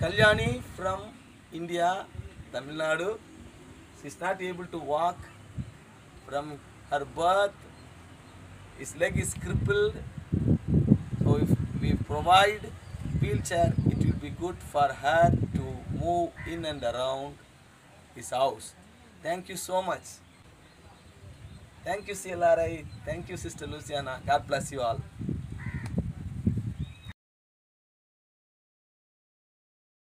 Kalyani from India, Tamil Nadu. She's not able to walk from her birth. His leg is crippled. So if we provide wheelchair, it will be good for her to move in and around his house. Thank you so much. Thank you, CLRI. Thank you, Sister Luciana. God bless you all.